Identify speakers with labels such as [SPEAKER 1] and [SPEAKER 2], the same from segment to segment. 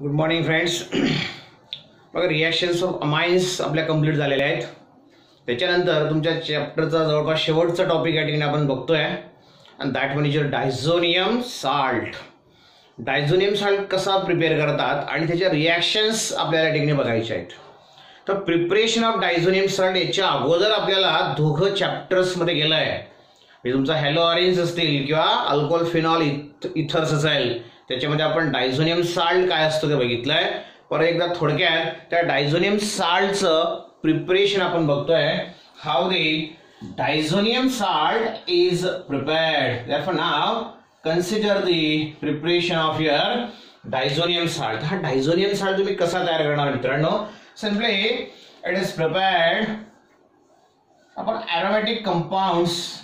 [SPEAKER 1] Good morning friends बघा reactions of amines आपल्या complete झालेल्या आहेत. त्याच्यानंतर तुमच्या चॅप्टरचा जवळपास शेवटचा टॉपिक या ठिकाणी आपण बघतोय. आणि दॅट म्हणजे जर डायझोनियम साल्ट डायझोनियम साल्ट कसा प्रिपेअर करतात आणि त्याच्या रिॲक्शन्स आपल्याला ठिकाणी बघायच्या आहेत. तर प्रिपरेशन ऑफ डायझोनियम साल्ट याच्या अगोदर आपल्याला दोघं चॅप्टर्समध्ये गेलं आहे म्हणजे तुमचा हॅलो ऑरेंज असतील किंवा अल्कोहोल फिनॉल इथ इथर्स असेल त्याच्यामध्ये आपण डायझोनियम साल्ट काय असतं ते बघितलंय. परत एकदा थोडक्यात त्या डायझोनियम साल्टचं प्रिपरेशन आपण बघतोय. How the diazonium salt is prepared for now consider the preparation of your diazonium salt. हा डायझोनियम साल्ट तुम्ही कसा तयार करणार मित्रांनो? सिम्पली इट इज प्रिपेअर्ड आपण ॲरोमॅटिक कंपाऊंडपासून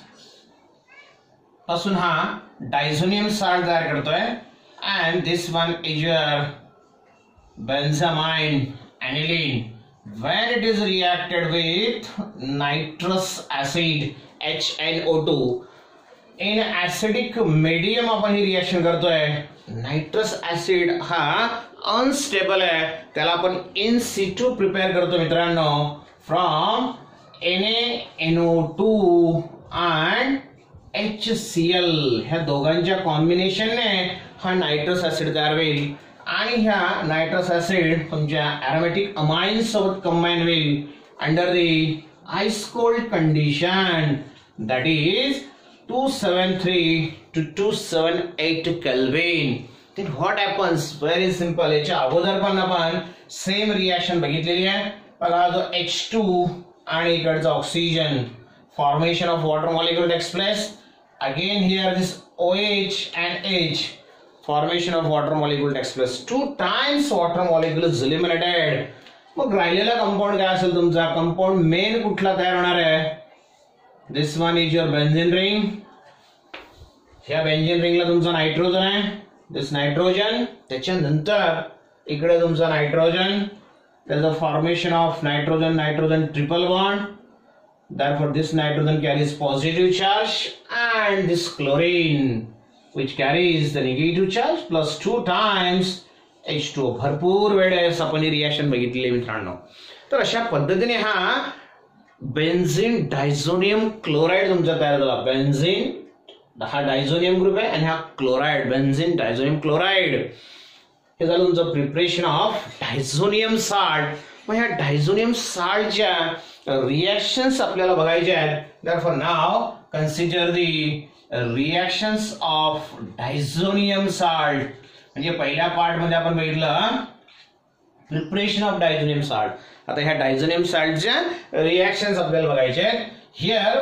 [SPEAKER 1] हा डायझोनियम साल्ट तयार करतोय. And this one is your benzamine aniline. When it is reacted with nitrous acid HNO2 in acidic medium आपण ही रिएक्शन करतोय. नायट्रस ऍसिड हा अनस्टेबल आहे. त्याला आपण इन सिटू प्रिपेअर करतो मित्रांनो. From two and H C L ह्या दोघांच्या कॉम्बिनेशनने हा नायट्रस ऍसिड तयार होईल. आणि ह्या नायट्रस ऍसिड तुमच्या ॲरोमॅटिक अमाइन्स सोबत कंबाईन होईल. Under the ice cold condition that is two seven three two two seven eight kelvin then what happens very simple याच्या अगोदर पण आपण सेम रिॲक्शन बघितलेली आहे. बघा जो एच टू आणि इकडचा oxygen formation of water molecule express again here this O H and H formation of water molecule takes place two times water molecule is eliminated मग राहिलेला कंपाऊंड काय असेल तुमचा? कंपाऊंड मेन कुठला तयार होणार आहे? This one is your benzene ring ह्या बेन्झिन रिंगला तुमचा नायट्रोजन आहे. दिस नायट्रोजन त्याच्यानंतर इकडे तुमचा नायट्रोजन त्याचं formation of nitrogen nitrogen triple bond therefore, this nitrogen carries positive charge and this chlorine. Which carries the negative charge plus 2 times H2O भरपूर वेळेस आपण ही रिॲक्शन बघितली मित्रांनो. तर अशा पद्धतीने हा बेन्झिन डायझोनियम क्लोराईड तुमचा तयार झाला. बेन्झिन हा डायझोनियम ग्रुप आहे आणि हा क्लोराईड बेन्झिन डायझोनियम क्लोराईड हे झालं तुमचं प्रिपरेशन ऑफ डायझोनियम साल्ट मग ह्या डायझोनियम साल्टच्या रिॲक्शन्स आपल्याला बघायच्या आहेत. For now consider the reactions of diazonium salt म्हणजे पहिल्या पार्टमध्ये आपण बघितलं प्रिपरेशन ऑफ डायझोनियम साल्ट आता ह्या डायझोनियम साल्टच्या रिॲक्शन्स आपल्याला बघायचे आहेत. Here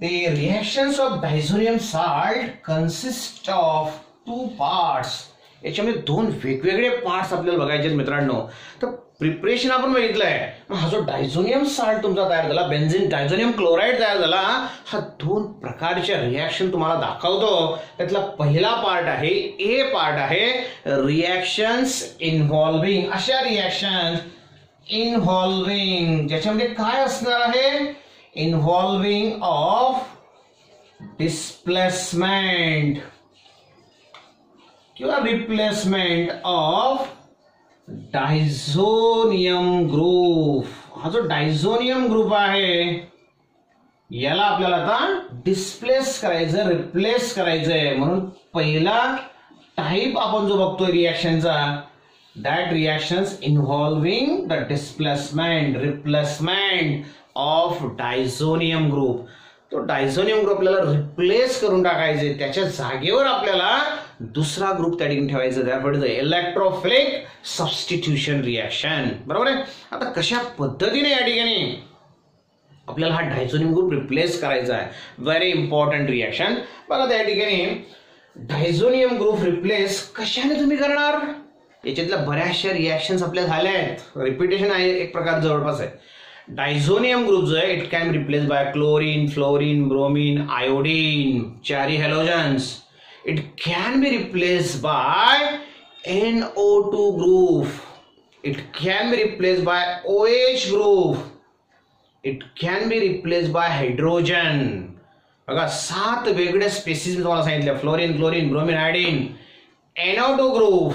[SPEAKER 1] the reactions of diazonium salt consist of two parts याच्यामध्ये दोन वेगवेगळे पार्ट्स आपल्याला बघायचे मित्रांनो. तर प्रिपरेशन आपण बघितलंय. हा जो डायझोनियम साल्ट तुमचा तयार झाला बेन्झिन डायझोनियम क्लोराईड तयार झाला हा दोन प्रकारच्या रिॲक्शन तुम्हाला दाखवतो. त्यातला पहिला पार्ट आहे ए पार्ट आहे रिॲक्शन्स इन्व्हॉल्विंग अशा रिॲक्शन इन्व्हॉल्विंग ज्याच्यामध्ये काय असणार आहे? इन्व्हॉल्विंग ऑफ डिस्प्लेसमेंट किंवा रिप्लेसमेंट ऑफ डायझोनियम ग्रुप. हा जो डायझोनियम ग्रुप आहे याला आपल्याला आता डिस्प्लेस करायचं रिप्लेस करायचंय. म्हणून पहिला टाईप आपण जो बघतोय रिॲक्शनचा that reactions involving the displacement replacement of diazonium group. तो डायझोनियम ग्रुप आपल्याला रिप्लेस करून टाकायचे त्याच्या जागेवर आपल्याला दुसरा ग्रुप त्या ठिकाणी ठेवायचा त्याफोर इलेक्ट्रोफिलिक सबस्टिट्यूशन रिॲक्शन बरोबर आहे? आता कशा पद्धतीने या ठिकाणी आपल्याला हा डायझोनियम ग्रुप रिप्लेस करायचा आहे? व्हेरी इम्पॉर्टंट रिॲक्शन बघा त्या ठिकाणी डायझोनियम ग्रुप रिप्लेस कशाने तुम्ही करणार? याच्यातल्या बऱ्याचशा रिॲक्शन्स आपल्या झाल्या आहेत. रिपिटेशन आहे एक प्रकार जवळपास आहे. डायझोनियम ग्रुप जो आहे it can replace by chlorine fluorine bromine iodine चारी halogens it can be replaced by NO2 group. It can be replaced by OH group. It can be replaced by hydrogen. बघा, सात वेगळ्या spaces मी तुम्हाला सांगितल्या fluorine chlorine bromine iodine NO two group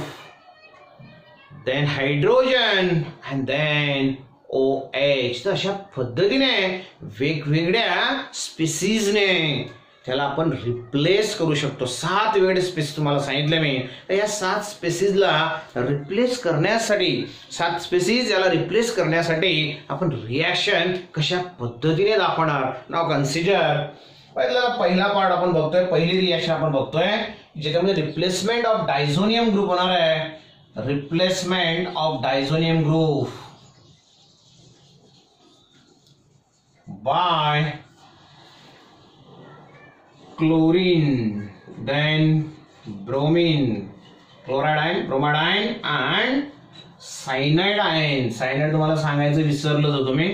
[SPEAKER 1] then hydrogen and then O H तर अशा पद्धतीने वेगवेगळ्या स्पिसीजने त्याला आपण रिप्लेस करू शकतो. सात वेगळे स्पेस तुम्हाला सांगितलं मी. तर या सात स्पेसिसला रिप्लेस करण्यासाठी सात स्पेसिस याला रिप्लेस करण्यासाठी आपण रिॲक्शन कशा पद्धतीने दाखवणार? नाव कन्सिडर पहिला पहिला पार्ट आपण बघतोय. पहिली रिॲक्शन आपण बघतोय ज्याच्यामध्ये रिप्लेसमेंट ऑफ डायझोनियम ग्रुप होणार आहे. Replacement of diazonium group by chlorine, then bromine, chloride, bromidine and cyanide ion cyanide तुम्हाला सांगायचं विसरलं होतं तुम्ही.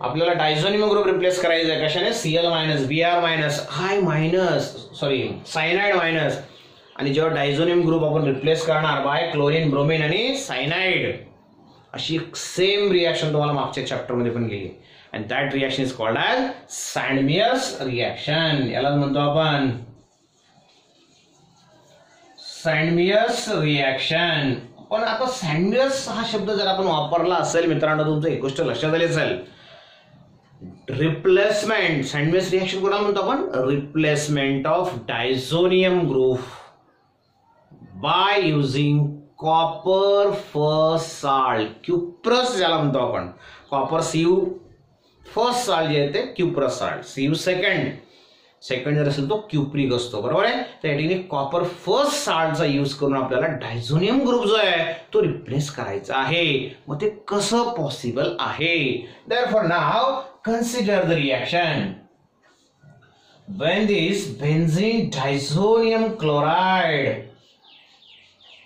[SPEAKER 1] आपल्याला डायझोनियम ग्रुप रिप्लेस करायचा आहे. कशाने? CL minus B R minus I minus sorry cyanide minus आणि जेव्हा डायझोनियम ग्रुप आपण रिप्लेस करणार बाय क्लोरिन ब्रोमिन आणि सायनाइड अशी सेम रिॲक्शन तुम्हाला मागच्या चॅप्टरमध्ये पण गेली and that reaction is called as Sandmeyer reaction याला म्हणतो आपण सँडमियस रिॲक्शन पण आता सँडमिअर्स हा शब्द जर आपण वापरला असेल मित्रांनो तुमचं एक गोष्ट लक्षात आली असेल. रिप्लेसमेंट सँडमियस रिॲक्शन कोणाला म्हणतो आपण? Replacement of diazonium group by using copper first salt cuprous ज्याला म्हणतो आपण. कॉपर सीयू फर्स्ट साल जे आहे ते cuprous salt CU second second जर असेल तो क्युप्रिक असतो बरोबर आहे? तर या ठिकाणी कॉपर फर्स्ट साल्टचा यूज करून आपल्याला डायझोनियम ग्रुप जो आहे तो रिप्लेस करायचा आहे. मग ते कसं पॉसिबल आहे? There for now consider the reaction when this benzene diazonium chloride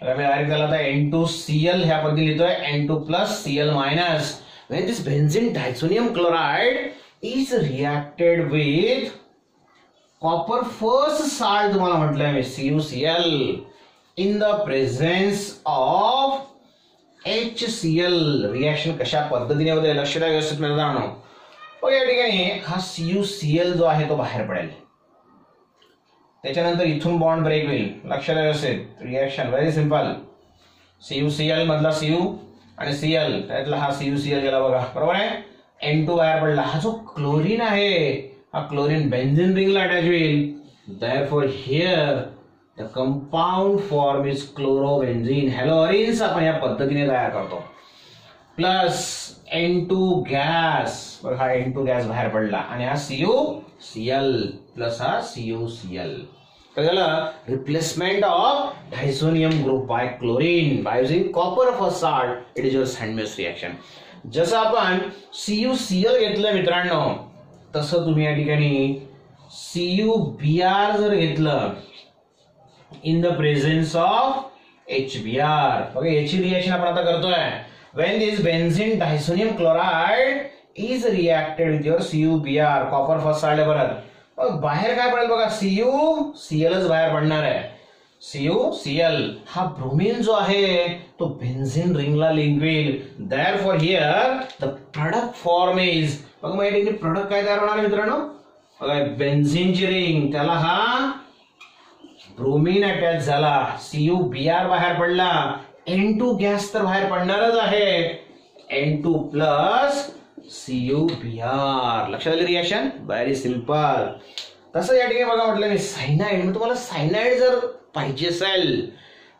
[SPEAKER 1] मी डायरेक्ट त्याला आता एन टू सी एल ह्या पद्धती लिहितोय. N two plus CL minus when this benzene diazonium chloride is reacted with copper first salt तुम्हाला म्हटलंय मी CuCl in the presence of H C L reaction कशा पद्धतीने होते लक्ष द्या व्यवस्थित मित्रांनो मग या ठिकाणी हा सीयूसीएल जो आहे तो बाहेर पडेल. त्याच्यानंतर इथून बॉन्ड ब्रेक होईल. लक्षात व्यवस्थित. रिॲक्शन व्हेरी सिंपल सीयूसीएल मधला सीयू आणि सीएल त्यातला हा सीयूसीएल गेला बघा. बरोबर आहे? एन टू बाहेर पडला. हा जो क्लोरीन आहे हा क्लोरीन बेन्झिन रिंगला अटॅच होईल. Therefore here the is chloro is halo haloarenes आपण या पद्धतीने तयार करतो. प्लस एन टू गॅस बघा हा एन टू गॅस बाहेर पडला. आणि हा सीयू सीएल प्लस हा सीयू सीएल. तर झालं replacement of diazonium group by chlorine by using copper of a salt it is your Sandmeyer reaction जसं आपण सीयू सीएल घेतलं मित्रांनो तसं तुम्ही या ठिकाणी सीयू बी आर जर घेतलं in the presence of H B R okay याची रिॲक्शन आपण आता करतोय. When this benzene diazonium chloride is reacted with your CU B R copper first salt परत. मग बाहेर काय पडेल बघा सीयू सीएलच बाहेर पडणार आहे. सीयू सीएल हा ब्रोमिन जो आहे तो बेन्झिन रिंगला लिंक होईल therefore here the product form is बघा मग या ठिकाणी प्रोडक्ट काय तयार होणार मित्रांनो? बघा बेन्झिनची रिंग. त्याला हा ब्रोमिन अटॅच झाला. सीयू बी आर बाहेर पडला. एन टू गॅस तर बाहेर पडणारच आहे. N two plus CU B R लक्षात आली रिॲक्शन व्हेरी सिंपल तसं या ठिकाणी बघा म्हटलं मी सायनाइड मग तुम्हाला सायनाइड जर पाहिजे असेल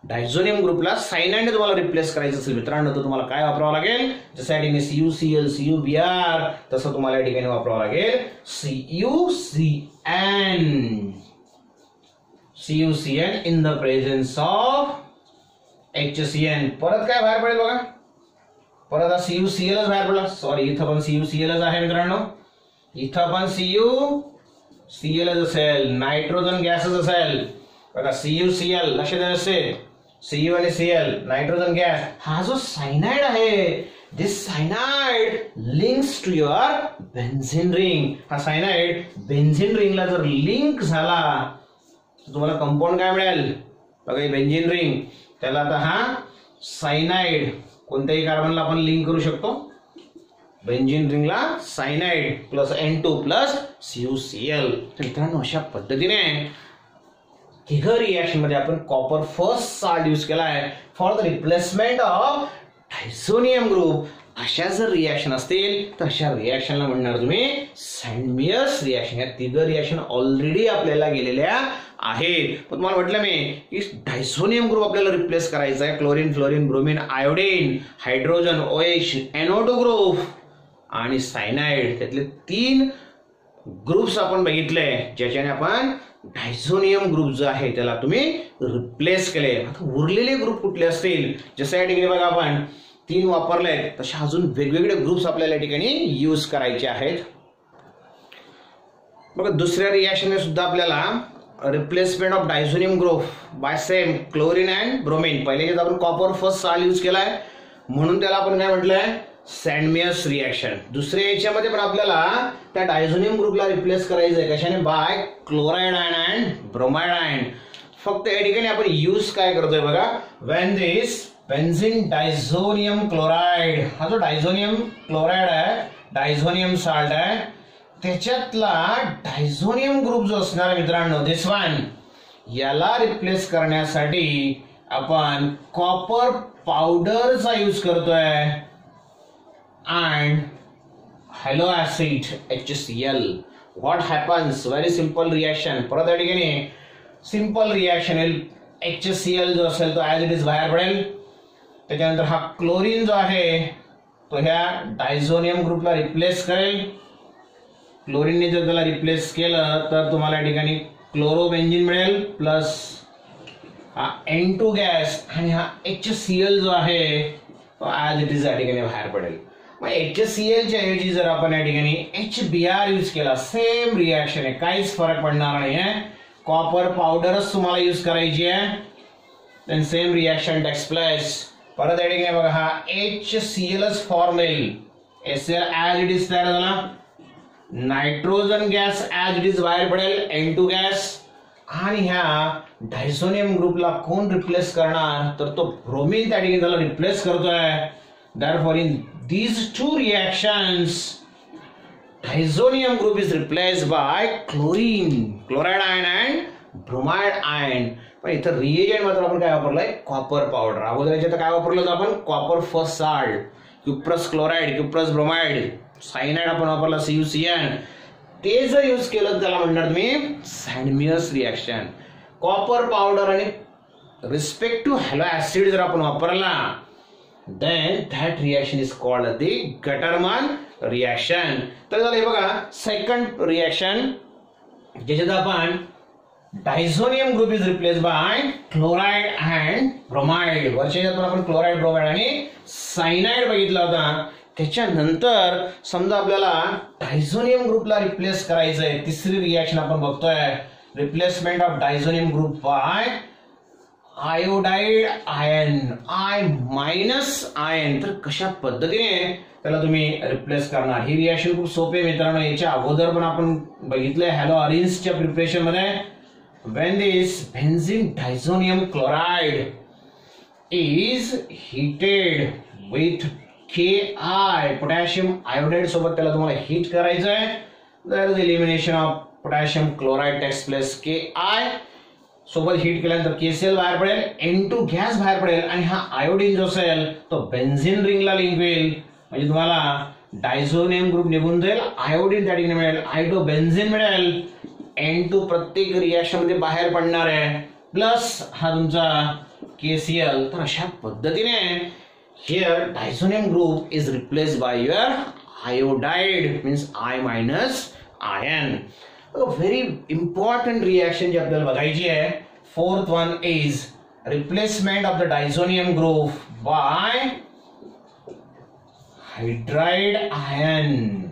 [SPEAKER 1] डायझोनियम ग्रुपला सायनाइड तुम्हाला रिप्लेस करायचं असेल मित्रांनो तर तुम्हाला काय वापरावं लागेल? जसं या ठिकाणी CU C CU B R तसं तुम्हाला या ठिकाणी वापरावं लागेल. CU C N CU C N in the presence of H C N परत काय बाहेर पडेल बघा? परत हा सी एलच बाहेर पडला. सॉरी इथं पण CuCl च आहे मित्रांनो. इथं पण Cu Cl च असेल. नायट्रोजन गॅसच असेल. बघा CuCl लक्षात असेल. Cu आणि एल नायट्रोजन गॅस हा जो सायनाइड आहे this cyanide links to your benzene ring हा सायनाइड बेन्झिन रिंगला जर लिंक झाला तुम्हाला कंपाऊंड काय मिळेल? बघा बेन्झिन रिंग त्याला आता हा सायनाइड कोणत्याही कार्बनला आपण लिंक करू शकतो. Benzene रिंगला cyanide plus N two plus CU C L मित्रांनो अशा पद्धतीने तिघ रिॲक्शनमध्ये आपण कॉपर फर्स्ट साल्ट यूज केला आहे for the replacement of diazonium group अशा जर रिॲक्शन असतील तर अशा रिॲक्शनला म्हणणार तुम्ही सँडमियस रिॲक्शन या तिघ रिॲक्शन ऑलरेडी आपल्याला गेलेल्या आहेत पण तुम्हाला म्हटलं मी की डायझोनियम ग्रुप आपल्याला रिप्लेस करायचा आहे. Chlorine fluorine bromine iodine hydrogen OH NO two group आणि सायनाइड त्यातले तीन ग्रुप्स आपण बघितले ज्याच्याने आपण डायझोनियम ग्रुप जो आहे त्याला तुम्ही रिप्लेस केले. आता उरलेले ग्रुप कुठले असतील? जसं या ठिकाणी बघा आपण तीन वापरले तसे अजून वेगवेगळे ग्रुप्स आपल्याला या ठिकाणी यूज करायचे आहेत. बघा दुसऱ्या रिॲक्शनने सुद्धा आपल्याला replacement of diazonium group by same chlorine and bromine पहिले आपण कॉपर फर्स्ट साल यूज केला आहे म्हणून त्याला आपण काय म्हटलंय? सँडमियस रिॲक्शन दुसऱ्या याच्यामध्ये पण आपल्याला त्या डायझोनियम ग्रुपला रिप्लेस करायचं आहे कशाने? By chloride ion and bromide ion फक्त या ठिकाणी आपण यूज काय करतोय बघा? When this benzene diazonium chloride हा जो डायझोनियम क्लोराईड आहे डायझोनियम साल्ट आहे त्याच्यातला डायझोनियम ग्रुप जो असणार मित्रांनो दिस वन याला रिप्लेस करण्यासाठी आपण कॉपर पावडरचा यूज करतोय. And halo acid H C L what happens very simple reaction परत या ठिकाणी सिंपल रिॲक्शन येईल. एच सी एल जो असेल तो ॲज इट इज बाहेर पडेल. त्याच्यानंतर हा क्लोरीन जो आहे तो ह्या डायझोनियम ग्रुपला रिप्लेस करेल. क्लोरीनने जर त्याला रिप्लेस केलं तर तुम्हाला या ठिकाणी क्लोरोबेन्झिन मिळेल प्लस हा एन टू गॅस आणि हा एच सी एल जो आहे तो ॲज इट इज या ठिकाणी बाहेर पडेल. मग एच सी एलच्या ऐवजी जर आपण या ठिकाणी एच बी आर यूज केला सेम रिॲक्शन आहे. काहीच फरक पडणार नाही आहे. कॉपर पावडरच तुम्हाला यूज करायची आहे. Then same reaction takes place परत या ठिकाणी बघा हा एच सी एलच फॉर्मेल एस एल ॲज इट इज तयार झाला. Nitrogen gas as it is बाहेर पडेल एन टू गॅस. आणि ह्या डायझोनियम ग्रुपला कोण रिप्लेस करणार? तर तो ब्रोमिन त्या ठिकाणी त्याला रिप्लेस करतोय. That for in these two reactions diazonium group is replace by chlorine chloride ion and bromide ion पण इथं रिएजंट मात्र आपण काय वापरलंय? कॉपर पावडर अगोदर याच्यात काय वापरलं होतं आपण? Copper first salt cuprous chloride cuprous bromide cyanide आपण वापरला सी युसी एन ते जर यूज केलं त्याला म्हणणार तुम्ही सॅनमियस रिॲक्शन कॉपर पावडर आणि रिस्पेक्ट टू हॅलो ऍसिड जर आपण वापरला then that reaction is called the Gattermann reaction तर झालं हे बघा सेकंड रिॲक्शन ज्याच्यात आपण diazonium group is replace by chloride and bromide वरच्या आपण क्लोराईड ब्रोमाइड आणि सायनाइड बघितला होता. त्याच्यानंतर समजा आपल्याला डायझोनियम ग्रुपला रिप्लेस करायचं आहे तिसरी रिॲक्शन आपण बघतोय. Replacement of diazonium group by iodide ion I minus ion तर कशा पद्धतीने त्याला तुम्ही रिप्लेस करणार? ही रिॲक्शन खूप सोपे मित्रांनो. याच्या अगोदर पण आपण बघितलंय हॅलो अरिन्सच्या प्रिपरेशनमध्ये. When this benzene diazonium chloride is heated with K I potassium iodide सोबत त्याला तुम्हाला हिट करायचं आहे. There is elimination of potassium chloride takes plus K I सोबत हीट केल्यानंतर केसीएल बाहेर पडेल एन टू गॅस बाहेर पडेल आणि हा आयोडीन जो असेल तो बेन्झिन रिंगला लिंक होईल. म्हणजे तुम्हाला डायझोनियम ग्रुप निघून जाईल आयोडीन त्या ठिकाणी मिळेल आयडो बेन्झिन मिळेल. एन टू प्रत्येक रिॲक्शनमध्ये बाहेर पडणार आहे. प्लस हा तुमचा केसीएल तर अशा पद्धतीने here diazonium group is replace by your iodide means I minus ion very important reaction जी आपल्याला बघायची आहे fourth one is replacement of the diazonium group by hydride ion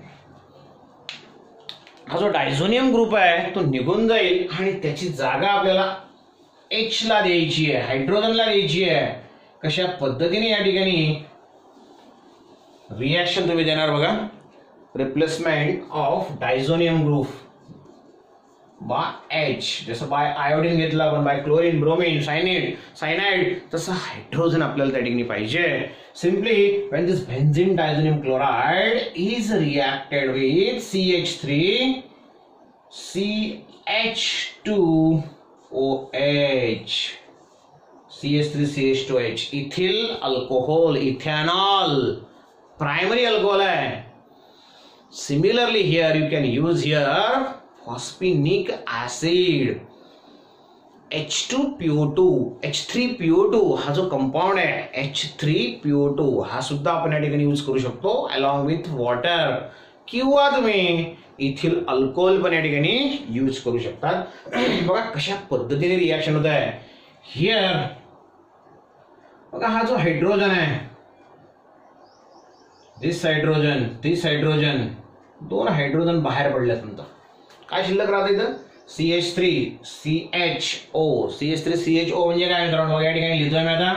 [SPEAKER 1] हा जो डायझोनियम ग्रुप आहे तो निघून जाईल आणि त्याची जागा आपल्याला एच ला द्यायची आहे हायड्रोजनला द्यायची आहे. कशा पद्धतीने या ठिकाणी रिॲक्शन तुम्ही देणार बघा. Replacement of diazonium group by H जसं बाय आयोडीन घेतला आपण by chlorine bromine cyanide cyanide when this benzene diazonium chloride is reacted with C H three C H two O H C H three C H two H ethyl alcohol ethanol use here phosphinic acid H two P O two H three P O two हा जो compound आहे H three P O two हा सुद्धा आपण या ठिकाणी use करू शकतो अलॉंग विथ वॉटर किंवा तुम्ही इथिल अल्कोहोल पण या ठिकाणी यूज़ करू शकतात बघा कशा पद्धतीने रिॲक्शन होत आहे. हिअर बघा हा जो हाइड्रोजन है दिस हायड्रोजन दिस हायड्रोजन दोन हायड्रोजन बाहेर पडल्यात नंतर काय शिल्लक राहतं इथं C H three C H O C H three C H O म्हणजे काय मित्रांनो या ठिकाणी लिहितोय मी आता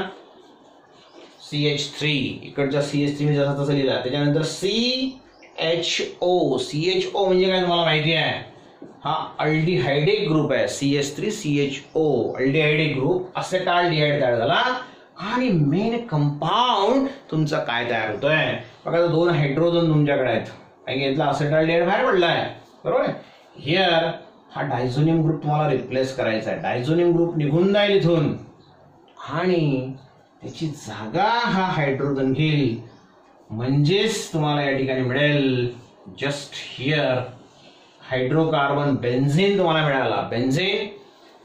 [SPEAKER 1] सी एच थ्री इकडच्या सी एच थ्री जसा तसं लिहिला त्याच्यानंतर C H O C H O म्हणजे काय तुम्हाला माहिती आहे हा अल्डिहायडिक ग्रुप आहे C H three C H O aldehydic group acetaldehyde तयार आणि मेन कंपाऊंड तुमचं काय तयार होतोय? बघा दोन हायड्रोजन तुमच्याकडे आहेत. कारण की इथला असेटाल डिहाइड बाहेर पडला आहे. बरोबर हिअर हा डायझोनियम ग्रुप तुम्हाला रिप्लेस करायचा आहे. डायझोनियम ग्रुप निघून जाईल इथून. आणि त्याची जागा हा हायड्रोजन घेईल. म्हणजेच तुम्हाला या ठिकाणी मिळेल जस्ट हिअर हायड्रोकार्बन बेन्झिन तुम्हाला मिळाला. बेन्झिन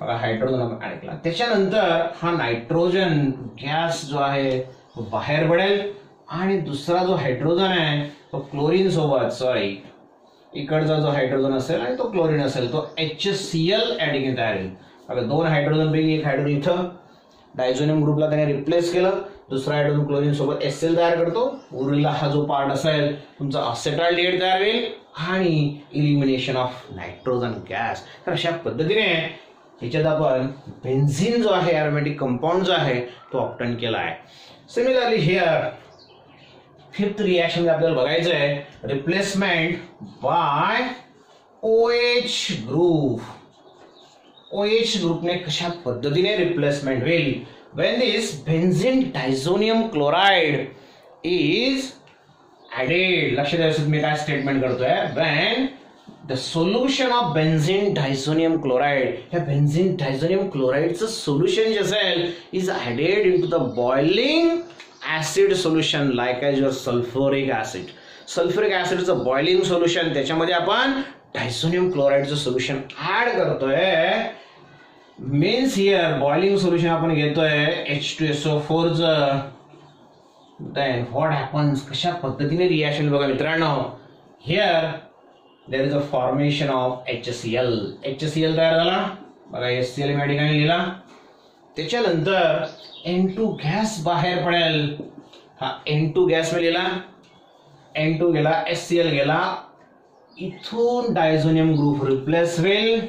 [SPEAKER 1] बघा हायड्रोजन आपण ऐकला. त्याच्यानंतर हा नायट्रोजन गॅस जो आहे तो बाहेर पडेल आणि दुसरा जो हायड्रोजन आहे तो क्लोरीन सोबत सॉरी इकडचा जो हायड्रोजन असेल आणि तो क्लोरीन असेल तो एच सी एल ॲडिंग तयार होईल बघा दोन हायड्रोजन पैकी एक हायड्रोजन इथं डायझोनियम ग्रुपला त्याने रिप्लेस केलं दुसरा हायड्रोजन क्लोरीन सोबत एस एल तयार करतो. उरलेला हा जो पार्ट असेल तुमचा असेटाल डिएट तयार होईल आणि इलिमिनेशन ऑफ नायट्रोजन गॅस तर अशा पद्धतीने ह्याच्यात आपण बेन्झिन जो आहे ॲरोमॅटिक कंपाऊंड जो आहे तो ऑप्टन केला आहे. सिमिलरली हिअर फिफ्थ रिॲक्शन आपल्याला बघायचं आहे replacement by O H group O H ग्रुपने कशा पद्धतीने रिप्लेसमेंट होईल? When this benzene diazonium chloride is added लक्ष द्यायचं मी काय स्टेटमेंट करतोय? When the solution of benzene diazonium chloride ह्या बेन्झिन डायझोनियम क्लोराईडचं सोल्युशन जे असेल is added into the boiling acid solution like as your sulphuric acid sulphuric ॲसिडचं boiling solution त्याच्यामध्ये आपण डायझोनियम क्लोराईडचं सोल्युशन ॲड करतोय. मीन्स हिअर बॉइलिंग सोल्युशन आपण घेतोय एच टू एस ओ फोरचं देन व्हॉट हॅपन्स कशा पद्धतीने रिॲक्शन बघा मित्रांनो. Here there is a formation of H C L H C L तयार झाला. बघा एस सी एल या ठिकाणी लिहिला. त्याच्यानंतर एन टू गॅस बाहेर पडेल. हा एन टू गॅस मी लिहिला. एन टू गेला एस सी एल गेला. इथून डायझोनियम ग्रुप रिप्लेस होईल.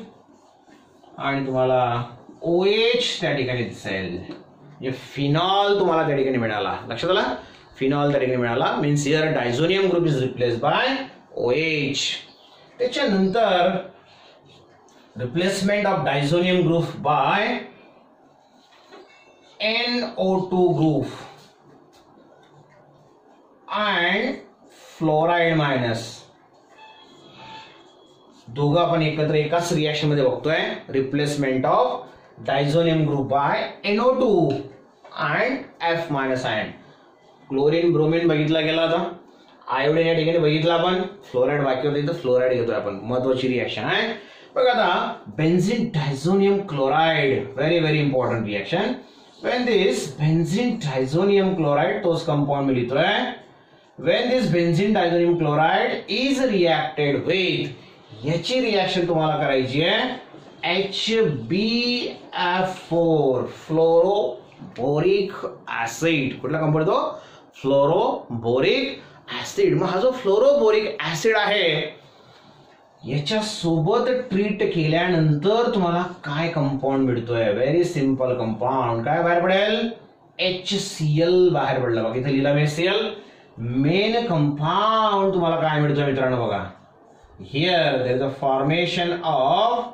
[SPEAKER 1] आणि तुम्हाला ओ एच त्या ठिकाणी दिसेल. म्हणजे फिनॉल तुम्हाला त्या ठिकाणी मिळाला. लक्षात आला? फिनॉल त्या ठिकाणी मिळाला. Means here diazonium group is replace by O H त्याच्यानंतर replacement of diazonium group by N O two group and fluoride minus दोघं आपण एकत्र एकाच रिॲक्शनमध्ये बघतोय. Replacement of diazonium group by N O two and F minus ion chlorine bromine बघितला गेला आता आयोडीन या ठिकाणी बघितला आपण. फ्लोराईड बाकी होते तर फ्लोराईड घेतोय आपण. महत्वाची रिॲक्शन आहे बघा आता benzene diazonium chloride very very important reaction when this benzene diazonium chloride तोच कंपाऊंड मी लिहितोय when this benzene diazonium chloride is reacted with, याची रिॲक्शन तुम्हाला करायची आहे H B F four fluoroboric acid कुठला कंपाऊंड तो? फ्लोरोबोरिक ऍसिड मग हा जो फ्लोरोबोरिक ऍसिड आहे याच्या सोबत ट्रीट केल्यानंतर तुम्हाला काय कंपाऊंड मिळतोय? व्हेरी सिंपल कंपाऊंड काय बाहेर पडेल? एच सी एल बाहेर पडलं. बघा इथे लिहिला H C L main compound तुम्हाला काय मिळतोय मित्रांनो बघा? Here there is a formation of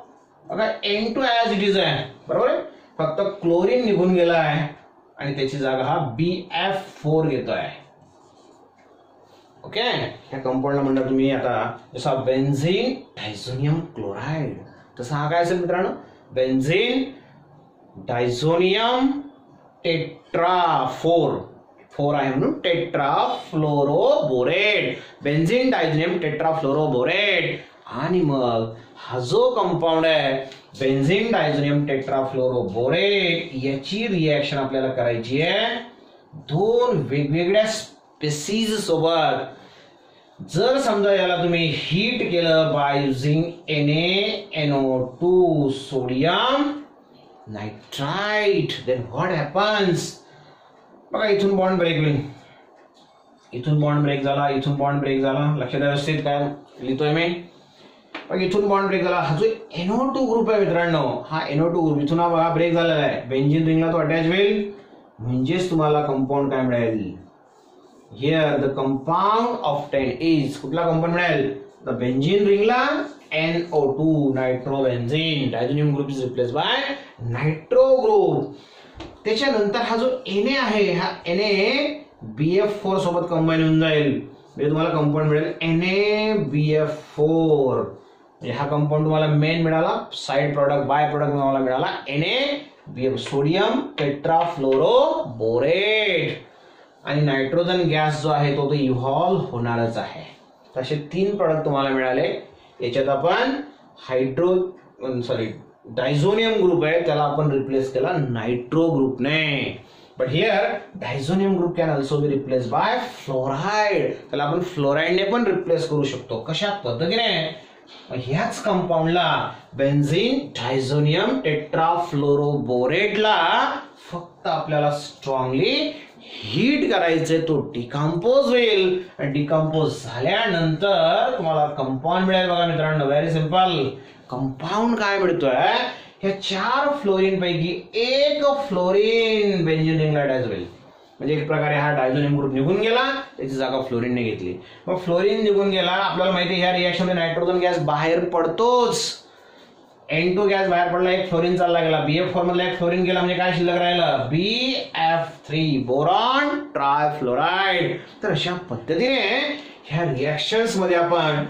[SPEAKER 1] बघा N two as it is आहे. बरोबर आहे? फक्त क्लोरीन निघून गेला आहे आणि त्याची जागा हा बी एफ फोर घेतोय. ओके? ह्या कंपाऊंडला म्हणणार तुम्ही आता जसा बेन्झिन डायझोनियम क्लोराईड तसा हा काय असेल मित्रांनो? Benzene diazonium tetra four four आहे म्हणून tetra fluoroborate benzene diazonium tetra fluoroborate आणि मग हा जो कंपाऊंड आहे बेन्झिन डायझोनियम टेट्रा फ्लोरोबोरेट याची रिॲक्शन आपल्याला करायची आहे दोन वेगवेगळ्या स्पेसीज सोबत. जर समजा याला तुम्ही हीट केलं by using N N O two sodium nitrite then what happens बघा इथून बॉन्ड ब्रेक होईल. इथून बॉन्ड ब्रेक झाला इथून बॉन्ड ब्रेक झाला. लक्षात व्यवस्थित काय लिहितोय मी? मग इथून बॉन्ड ब्रेक झाला. हा जो एनओ टू ग्रुप आहे मित्रांनो हा एनओ टू ग्रुप इथून हा ब्रेक झालेला आहे. बेंजिन रिंगला तो अटॅच होईल. म्हणजेच तुम्हाला कंपाऊंड काय मिळेल? Here the compound of ten is कुठला कंपाऊंड मिळेल? The benzene रिंगला N O two nitro benzene diazonium group is replace by nitro group त्याच्यानंतर हा जो एन ए आहे हा N A B F four सोबत कंबाईन होऊन जाईल. म्हणजे तुम्हाला कंपाऊंड मिळेल N A B F four म्हणजे हा कंपाऊंड तुम्हाला मेन मिळाला साईड प्रॉडक्ट बाय प्रॉडक्ट तुम्हाला मिळाला N A B F sodium tetrafluoro borate आणि नायट्रोजन गॅस जो आहे तो तो इव्हॉल्व होणारच आहे. तसे तीन प्रॉडक्ट तुम्हाला मिळाले. याच्यात आपण हायड्रो सॉरी डायझोनियम ग्रुप आहे. त्याला आपण रिप्लेस केला नायट्रो ग्रुपने but here diazonium group can also be replace by fluoride त्याला आपण फ्लोराईडने पण रिप्लेस करू शकतो. कशा पद्धतीने? ह्याच कंपाऊंडला बेन्झिन डायझोनियम टेट्राफ्लोरोबोरेटला फक्त आपल्याला स्ट्रॉंगली हीट करायचे तो डिकम्पोज होईल. आणि डिकम्पोज झाल्यानंतर तुम्हाला कंपाऊंड मिळेल बघा मित्रांनो. व्हेरी सिंपल कंपाऊंड काय मिळतोय? ह्या चार फ्लोरीन पैकी एक फ्लोरीन बेंजिनिंगला अटॅच होईल म्हणजे एक प्रकारे हा डायझोनियम ग्रुप निघून गेला त्याची जागा फ्लोरीनने घेतली. मग फ्लोरीन निघून गेला आपल्याला माहिती आहे ह्या रिॲक्शनमध्ये नायट्रोजन गॅस बाहेर पडतोच. एन टू गॅस बाहेर पडला एक फ्लोरीन चालला गेला. बी एफ फोर मधला एक फ्लोरीन गेला म्हणजे काय शिल्लक राहिलं? B F three boron trifluoride तर अशा पद्धतीने ह्या रिॲक्शन्समध्ये आपण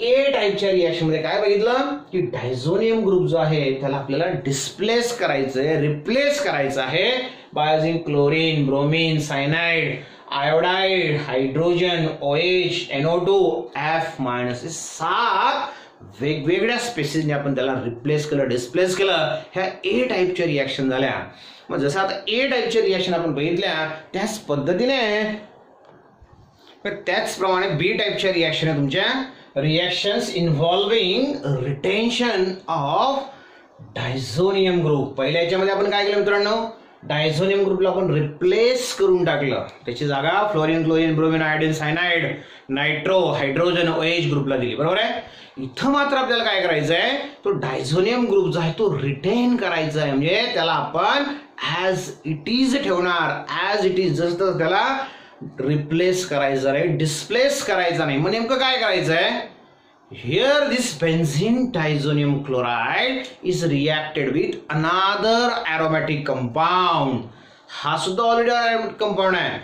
[SPEAKER 1] ए टाईपच्या रिॲक्शनमध्ये काय बघितलं? की डायझोनियम ग्रुप जो आहे त्याला आपल्याला डिस्प्लेस करायचं आहे. रिप्लेस करायचं आहे बायोझिन chlorine bromine cyanide iodide hydrogen O H N O two F minus सात. वेगवेगळ्या स्पेसिसने आपण त्याला रिप्लेस केलं डिस्प्लेस केलं ह्या ए टाईपच्या रिॲक्शन झाल्या. मग जसं आता ए टाईपच्या रिॲक्शन आपण बघितल्या त्याच पद्धतीने त्याचप्रमाणे बी टाईपच्या रिॲक्शन आहे तुमच्या reactions involving retention of diazonium group पहिल्या याच्यामध्ये आपण काय केलं मित्रांनो? डायझोनियम ग्रुपला आपण रिप्लेस करून टाकलं. त्याची जागा fluorine chlorine bromine iodine cyanide nitro hydrogen O H ग्रुपला दिली. बरोबर आहे? इथं मात्र आपल्याला काय करायचं आहे तो डायझोनियम ग्रुप जो आहे तो रिटेन करायचा आहे म्हणजे त्याला आपण ॲज इट इज ठेवणार. ॲज इट इज जसं त्याला रिप्लेस करायचं आहे डिस्प्लेस करायचा नाही. मग नेमकं काय करायचं आहे Here this benzene tizonium chloride is reacted with another aromatic compound. हा सुद्धा ऑलरेडी अरोमॅटिक कंपाऊंड आहे.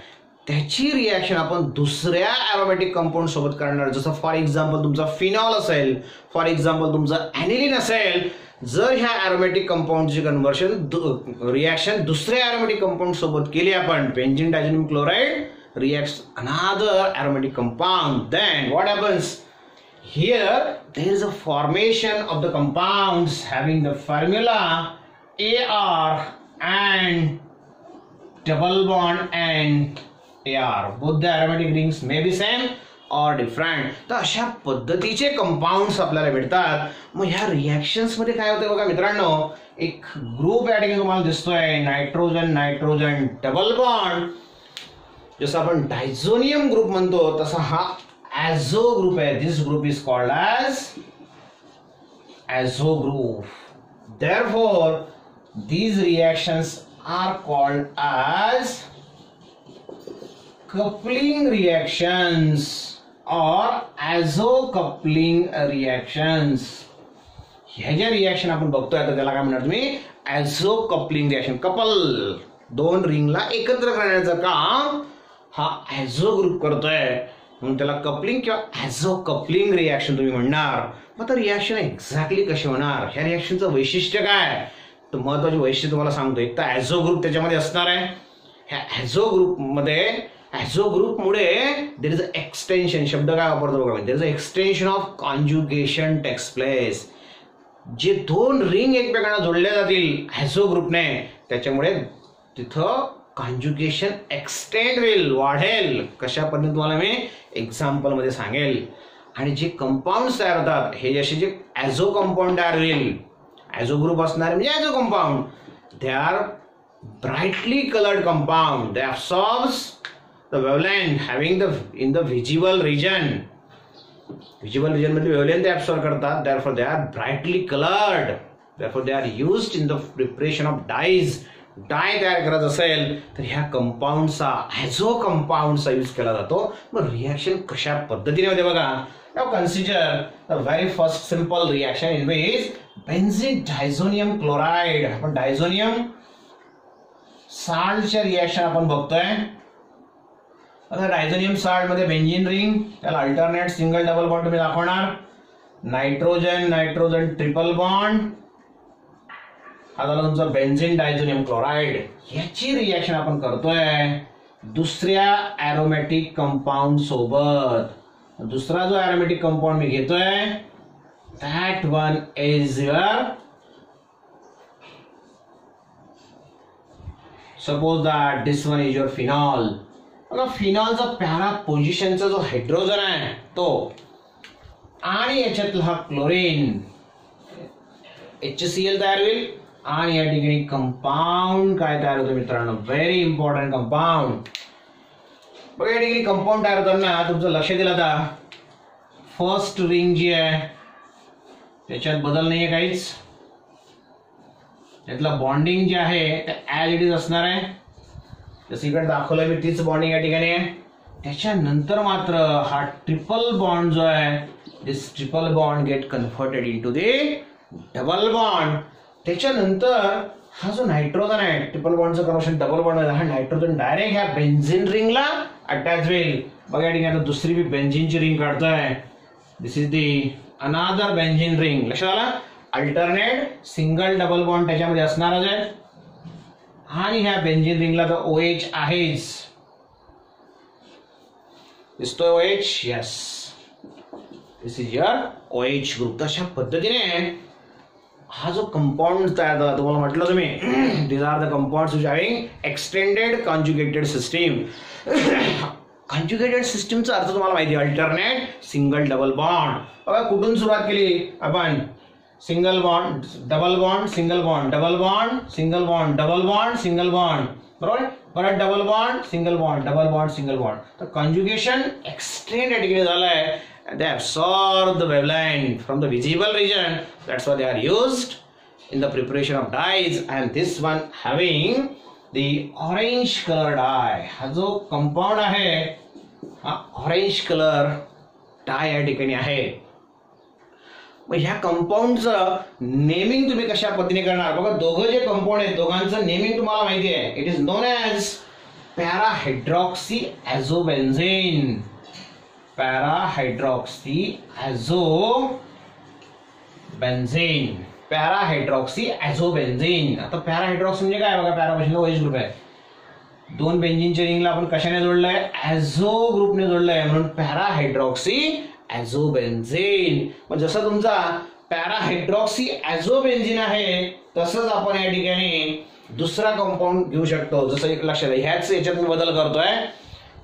[SPEAKER 1] त्याची रिॲक्शन आपण दुसऱ्या अरोमॅटिक कंपाऊंड सोबत करणार. जसं फॉर एक्झाम्पल तुमचा फिनॉल असेल फॉर एक्झाम्पल तुमचं ॲनिलिन असेल जर ह्या अरोमॅटिक कंपाऊंडची कन्व्हर्शन रिॲक्शन दुसऱ्या अरोमॅटिक कंपाऊंड सोबत केली आपण benzene diazonium chloride react another aromatic compound then what happens here there is a formation of the compounds having the formula AR and double bond and AR both the aromatic rings may be same or different तर अशा पद्धतीचे compounds आपल्याला भेटतात मग ह्या रिॲक्शन्समध्ये काय होतं बघा मित्रांनो एक ग्रुप या ठिकाणी तुम्हाला दिसतोय नायट्रोजन नायट्रोजन डबल बॉन्ड जसं आपण डायझोनियम ग्रुप म्हणतो तसा हा आहे this group is called as azo group therefore these reactions are called as coupling reactions or azocoupling reactions. ह्या ज्या रिॲक्शन आपण बघतोय तर त्याला काय म्हणणार तुम्ही ॲझो कपलिंग रिॲक्शन कपल दोन रिंगला एकत्र करण्याचं काम हा ॲझो ग्रुप करतोय. म्हणून त्याला कपलिंग किंवा ॲझो कपलिंग रिॲक्शन तुम्ही म्हणणार. मग तर रिॲक्शन एक्झॅक्टली कशी होणार? ह्या रिॲक्शनचं वैशिष्ट्य काय तर महत्वाची वैशिष्ट्य तुम्हाला सांगतो. एक तर ॲझो ग्रुप त्याच्यामध्ये असणार आहे. ह्या ॲझो ग्रुपमध्ये azo ग्रुपमुळे there is a extension शब्द काय वापरतो बघा. There is a extension of conjugation takes place जे दोन रिंग एकमेकांना जोडल्या जातील ॲझो ग्रुपने त्याच्यामुळे तिथं कॉन्ज्युकेशन एक्सटेंड होईल वाढेल कशा पद्धतीने तुम्हाला मी एक्झाम्पलमध्ये सांगेल? आणि जे कंपाऊंड तयार होतात हे जसे जे ॲझो कंपाऊंड तयार होईल ॲझो ग्रुप असणारे म्हणजे azo compound they are brightly coloured compound they absorbs the wavelength having the in the visible region visible रिजनमध्ये वेवलँड ते ऍब्सॉर्ब करतात. Therefore they are brightly coloured there they are used in the preparation of dyes dye तयार करत असेल तर ह्या कंपाऊंडचा azo कंपाऊंडचा use केला जातो. मग रिॲक्शन कशा पद्धतीने होते बघा. Now consider the very first simple reaction in which benzene diazonium chloride आपण डायझोनियम साल्टच्या रिॲक्शन आपण बघतोय. आता डायझोनियम साल्टमध्ये बेंजिन रिंग त्याला अल्टरनेट सिंगल डबल बॉन्ड तुम्ही दाखवणार. नायट्रोजन नायट्रोजन ट्रिपल बॉन्ड हा झाला तुमचा बेन्झिन डायझोनियम क्लोराईड याची रिॲक्शन आपण करतोय. दुसऱ्या ॲरोमॅटिक कंपाऊंड सोबत. दुसरा जो ॲरोमॅटिक कंपाऊंड मी घेतोय that one is your suppose that this one is your phenol बघा फिनॉलचा पॅरा पोझिशनचा जो हायड्रोजन आहे तो आणि याच्यातला हा क्लोरीन एच सी एल तयार होईल? आणि या ठिकाणी कंपाऊंड काय तयार होतं मित्रांनो? व्हेरी इम्पॉर्टंट कंपाऊंड बघा या ठिकाणी कंपाऊंड तयार होताना तुमचं लक्ष दिलं आता. फर्स्ट रिंग जी आहे त्याच्यात बदल नाहीये काहीच. त्यातलं बॉन्डिंग जे आहे ते ॲज इट इज असणार आहे. जसं इकडे दाखवलं मी तीच बॉन्डिंग या ठिकाणी आहे. त्याच्यानंतर मात्र हा ट्रिपल बॉन्ड जो आहे this triple bond get converted into the double bond त्याच्यानंतर हा जो नायट्रोजन आहे ट्रिपल बॉन्डचं कनेक्शन डबल बॉन्ड हा नायट्रोजन डायरेक्ट ह्या बेन्झिन रिंगला अटॅच होईल. बघा या ठिकाणी दुसरी मी बेन्झिनची रिंग काढतोय. दिस इज दी अनादर बेन्झिन रिंग लक्षात आला? अल्टरनेट सिंगल डबल बॉन्ड त्याच्यामध्ये असणारच आहे आणि ह्या बेन्झिन रिंगला तर ओ एच आहेच. दिसतोय O H yes this is your O H group तशा पद्धतीने हा जो कंपाऊंड तयार झाला तुम्हाला म्हटलं तुम्ही. These are the compound which having extended conjugated system conjugated सिस्टीमचा अर्थ तुम्हाला माहिती आहे अल्टरनेट सिंगल डबल बॉन्ड बघा कुठून सुरुवात केली? आपण single bond double bond single bond double bond single bond double bond single bond बरोबर? परत double bond single bond double bond single bond तर कॉन्ज्युगेशन एक्सटेंडेड झालं आहे and they absorb the wavelength from the visible region that's why they are used in the preparation of dyes and this one having the orange color dye हा जो compound आहे हा orange colour डाय या ठिकाणी आहे मग ह्या कंपाऊंडचं नेमिंग तुम्ही कशा पद्धतीने करणार बघा दोघं जे कंपाऊंड आहेत दोघांचं नेमिंग तुम्हाला माहिती आहे it is known as parahydroxy azobenzene parahydroxy azo benzene parahydroxy azobenzene आता पॅराहायड्रॉक्सी म्हणजे काय बघा? पॅरापासून ओएच ग्रुप आहे. दोन बेंजिनच्या रिंगला आपण कशाने जोडलंय? ॲझो ग्रुपने जोडलंय. म्हणून पॅराहायड्रॉक्सी ॲझोबेन्झेन मग जसं तुमचा पॅराहायड्रॉक्सी ॲझोबेन्झिन आहे तसंच आपण या ठिकाणी दुसरा कंपाऊंड घेऊ शकतो. जसं एक लक्षात ह्याच याच्यात मी बदल करतोय.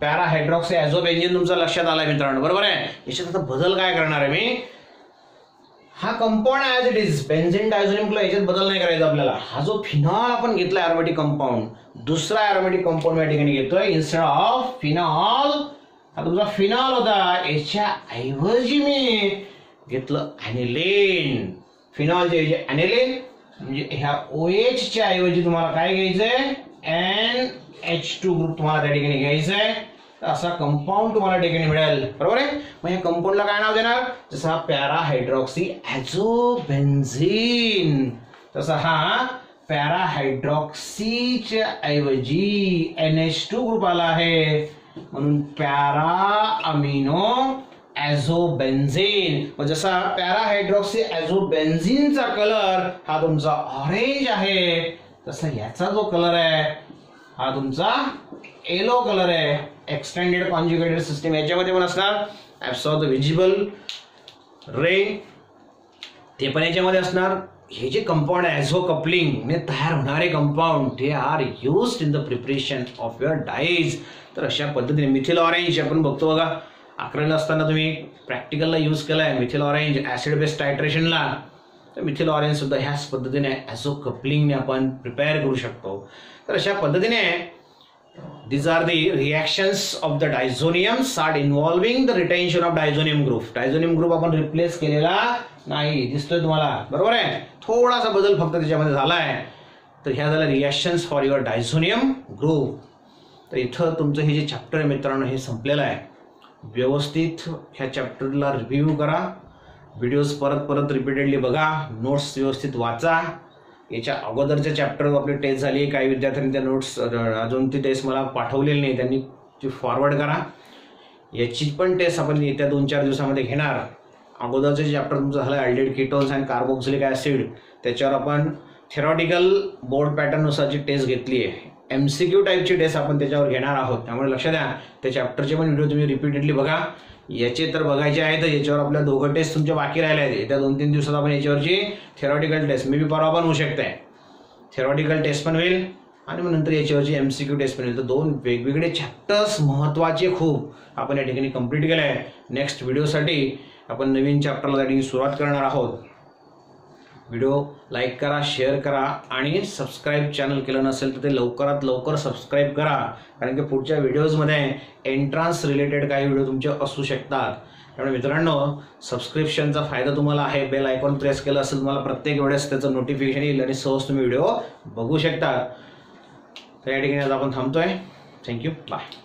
[SPEAKER 1] पॅराहायड्रॉक्सी ॲझोबेन्झिन तुमचं लक्षात आलाय मित्रांनो. बरोबर आहे? याच्यात आता बदल काय करणार आहे मी? हा compound as it is benzene diazonium याच्यात बदल नाही करायचा आपल्याला. हा जो फिनॉल आपण घेतला ॲरोमॅटिक कंपाऊंड दुसरा ॲरोमॅटिक कंपाऊंड या ठिकाणी घेतोय. इन्स्टेड ऑफ फिनॉल हा तुमचा फिनॉल होता. याच्या ऐवजी मी घेतलं ॲनिलेन फिनॉलच्या ऐवजी ॲनिलेन म्हणजे ह्या ओ च्या ऐवजी तुम्हाला काय घ्यायचंय? एन एच टू ग्रुप तुम्हाला त्या ठिकाणी घ्यायचंय. तर असा कंपाऊंड तुम्हाला ठिकाणी मिळेल. बरोबर आहे? मग या कंपाऊंडला काय नाव देणार? जसा पॅरा हायड्रॉक्सी ॲझो ॲझोबेन्झिन तसा हा पॅराहायड्रॉक्सीच्या ऐवजी एन एच टू ग्रुप आला आहे. म्हणून पॅरा अमिनो ॲझोबेन्झिन मग जसा पॅराहायड्रॉक्सी ॲझोबेन्झिनचा कलर हा तुमचा ऑरेंज आहे. तसा याचा जो कलर आहे हा तुमचा येलो कलर आहे. एक्सटेंडेड कॉन्ज्युगेटेड सिस्टीम याच्यामध्ये पण असणार. ॲब्सॉर्ब द विजिबल रे ते पण याच्यामध्ये असणार. हे जे कंपाऊंड ॲझो कपलिंग ने तयार होणारे कंपाऊंड ते are used in the preparation of your dyes तर अशा पद्धतीने मिथिल ऑरेंज आपण बघतो बघा. अकरावीला असताना तुम्ही प्रॅक्टिकलला यूज केला आहे मिथिल ऑरेंज ॲसिड बेस्ड टायट्रेशनला तर मिथिल ऑरेंज सुद्धा ह्याच पद्धतीने ॲझो कपलिंगने आपण प्रिपेअर करू शकतो. तर अशा पद्धतीने these are the reactions of the diazoniums are involving the retention of diazonium group diazonium group आपण रिप्लेस केलेला नाही. दिसतोय तुम्हाला. बरोबर आहे? थोडासा बदल फक्त त्याच्यामध्ये झाला आहे तर ह्या झाल्या reactions for your diazonium group तर इथं तुमचं हे जे चॅप्टर आहे मित्रांनो हे संपलेलं आहे. व्यवस्थित ह्या चॅप्टरला रिव्ह्यू करा. व्हिडिओज परत परत रिपीटेडली बघा. नोट्स व्यवस्थित वाचा. याच्या अगोदरच्या चॅप्टर आपली टेस्ट झाली. आहे काही विद्यार्थ्यांनी त्या नोट्स अजून ती टेस्ट मला पाठवलेली नाही. त्यांनी ती फॉरवर्ड करा. याची पण टेस्ट आपण येत्या दोन चार दिवसामध्ये घेणार. अगोदरचं चॅप्टर तुमचं झालं aldehydes ketones and carboxylic acid त्याच्यावर आपण थेरॉटिकल बोर्ड पॅटर्ननुसारची टेस्ट घेतली आहे एम सी क्यू टाईपची टेस्ट आपण त्याच्यावर घेणार आहोत. त्यामुळे लक्ष द्या. त्या चॅप्टरचे पण व्हिडिओ तुम्ही रिपीटेडली बघा. याचे तर बघाचे आहेत याच्यावर आपल्या दोघं टेस्ट तुमच्या बाकी राहिल्या आहेत. येत्या दोन तीन दिवसात आपण याच्यावरची थेरॉटिकल टेस्ट मे बी परवा पण होऊ शकते थेरॉटिकल टेस्ट पण होईल आणि मग नंतर याच्यावरची एम सी क्यू टेस्ट पण होईल. तर दोन वेगवेगळे चॅप्टर्स महत्त्वाचे खूप आपण या ठिकाणी कंप्लीट केलं आहे नेक्स्ट व्हिडिओसाठी आपण नवीन चॅप्टरला त्या ठिकाणी सुरुवात करणार आहोत. व्हिडिओ लाईक करा शेअर करा आणि सबस्क्राईब चॅनल केलं नसेल तर ते लवकरात लवकर सबस्क्राईब करा. कारण की पुढच्या व्हिडिओजमध्ये एंट्रान्स रिलेटेड काही व्हिडिओ तुमचे असू शकतात. त्यामुळे मित्रांनो सबस्क्रिप्शनचा फायदा तुम्हाला आहे. बेल आयकॉन प्रेस केलं असेल तुम्हाला प्रत्येक वेळेस त्याचं नोटिफिकेशन येईल आणि सहज तुम्ही व्हिडिओ बघू शकता. तर या ठिकाणी आज आपण थांबतोय. Thank you bye